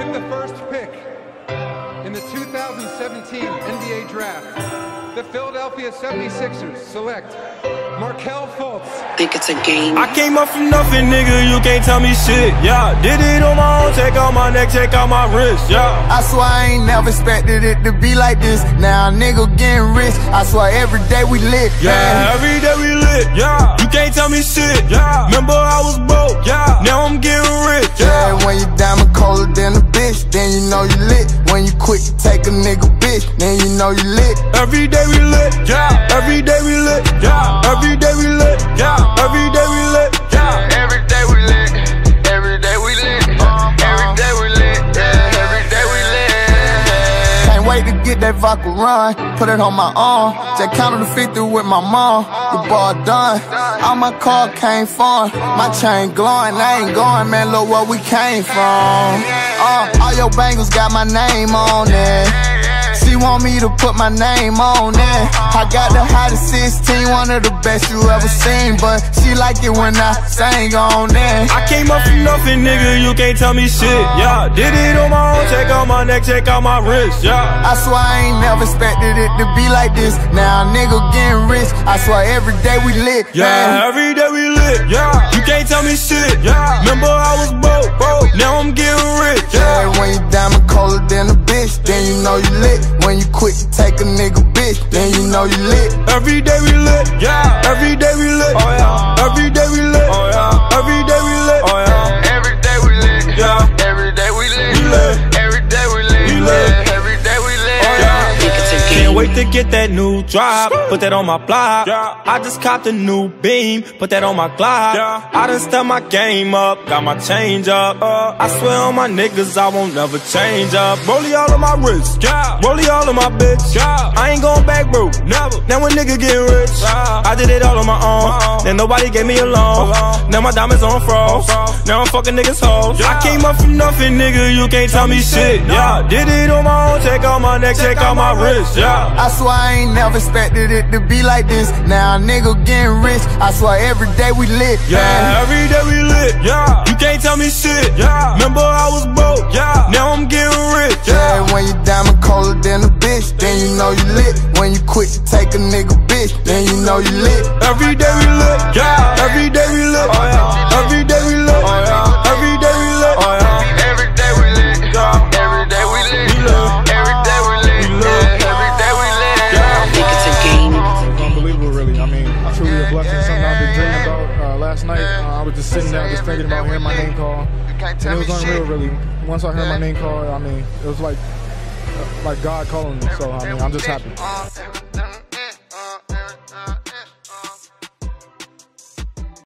With the first pick in the 2017 NBA Draft, the Philadelphia 76ers select Markelle Fultz. Think it's a game. I came up from nothing, nigga, you can't tell me shit, yeah. Did it on my own, take out my neck, take out my wrist, yeah. I swear I ain't never expected it to be like this. Now nigga getting rich. I swear every day we lit. Yeah, man. every day we lit, yeah. You can't tell me shit, yeah. Remember I was broke, yeah. Now I'm getting rich, yeah. When you diamond colder than a bitch, then you know you lit. When you quit to take a nigga bitch, then you know you lit. Every day we lit, yeah. Every day we lit, yeah. Every day we lit, yeah. Every day we lit, wait to get that vodka run. Put it on my arm. Just counted the 50 with my mom. The ball done. All my car came from. My chain glowing. I ain't going, man. Look where we came from. Uh, all your bangles got my name on it. Want me to put my name on it. I got the hottest 16, one of the best you ever seen. But she like it when I sang on it. I came up from nothing, nigga, you can't tell me shit, yeah. Did it on my own, check out my neck, check out my wrist, yeah. I swear I ain't never expected it to be like this. Now nigga getting rich. I swear every day we lit. Yeah, man. every day we lit, yeah. You can't tell me shit, yeah. Remember I was broke, know you lit. When you quit to take a nigga bitch, then you know you lit. Every day we lit, yeah. Every day we lit, oh yeah. To get that new drop. Put that on my block. I just copped a new beam. Put that on my Glock. I done step my game up. Got my change up. Uh. I swear on my niggas, I won't never change up. Rollie all on my wrist. Rollie all on my bitch. I ain't going back, bro. Never. Now a nigga getting rich. I did it all on my own. Then nobody gave me a loan. Uh-huh. Now my diamonds on froze. Now I'm fucking niggas hoes. I came up from nothing, nigga. You can't tell me shit. Yeah. Did it on my own. Check out my neck. Check out my wrist. Yeah. I swear I ain't never expected it to be like this. Now a nigga getting rich. I swear every day we lit. man. Yeah, every day we lit. Yeah, you can't tell me shit. Yeah, remember I was broke. Yeah, now I'm getting rich. Yeah, Yeah, when you diamond colder than a bitch, then you know you lit. When you quit to take a nigga bitch, then you know you lit. every day we lit. Yeah, every day we last night. Uh, I was just sitting down, just thinking about hearing my name call. And it was unreal, really. Once I heard my name call, I mean, it was like, uh, like God calling me. So I mean, I'm just happy.